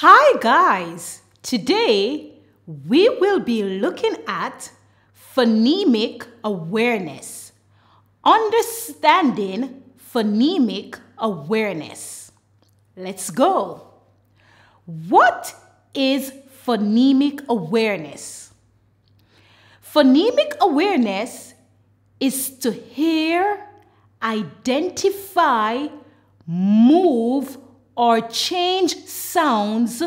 Hi guys! Today we will be looking at phonemic awareness. Understanding phonemic awareness. Let's go. What is phonemic awareness? Phonemic awareness is to hear, identify, move, or change sounds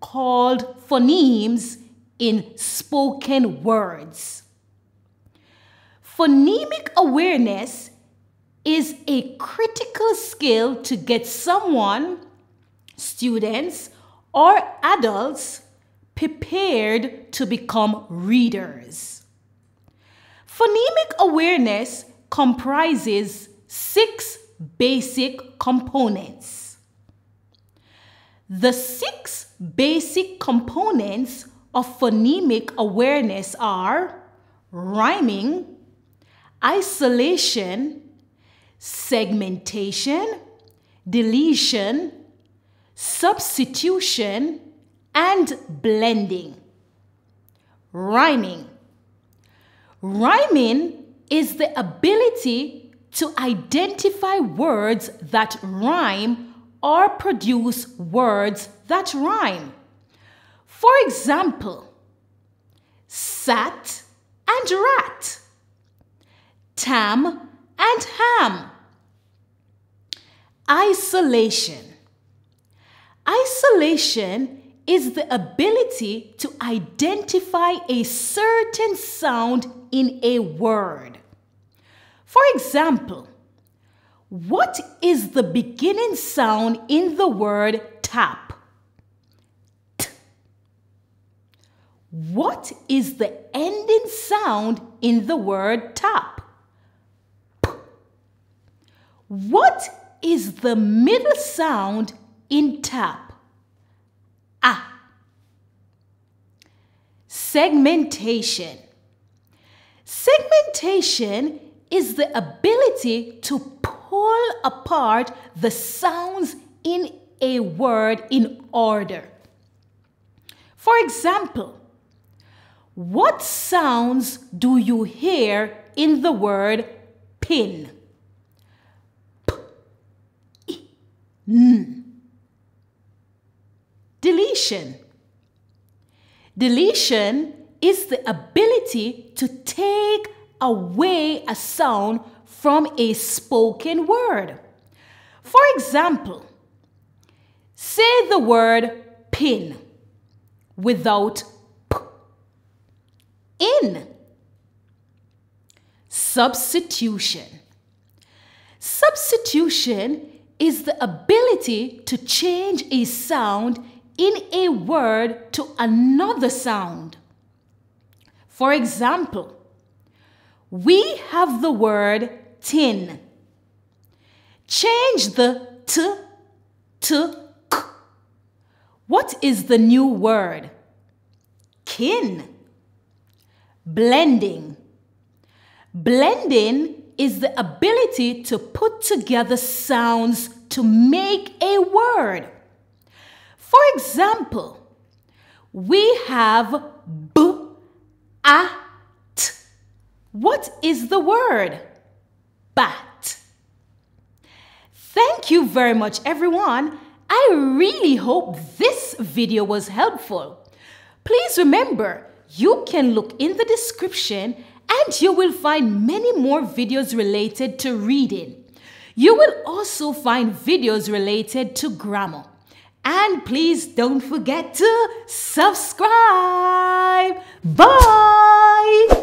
called phonemes in spoken words. Phonemic awareness is a critical skill to get someone, students, or adults prepared to become readers. Phonemic awareness comprises six basic components. The six basic components of phonemic awareness are rhyming, isolation, segmentation, deletion, substitution, and blending. Rhyming. Rhyming is the ability to identify words that rhyme or produce words that rhyme. For example, sat and rat, tam and ham. Isolation. Isolation is the ability to identify a certain sound in a word. For example, what is the beginning sound in the word tap? T. What is the ending sound in the word tap? P. What is the middle sound in tap? Ah. Segmentation. Segmentation is the ability to pull apart the sounds in a word in order. For example, what sounds do you hear in the word pin? P, I, N. Deletion. Deletion is the ability to take away a sound from a spoken word. For example, say the word pin without p. In. Substitution. Substitution is the ability to change a sound in a word to another sound. For example, we have the word tin. Change the t to k. What is the new word? Kin. Blending. Blending is the ability to put together sounds to make a word. For example, we have b, a, t. What is the word? Bat. Thank you very much, everyone. I really hope this video was helpful. Please remember, you can look in the description and you will find many more videos related to reading. You will also find videos related to grammar. And please don't forget to subscribe. Bye!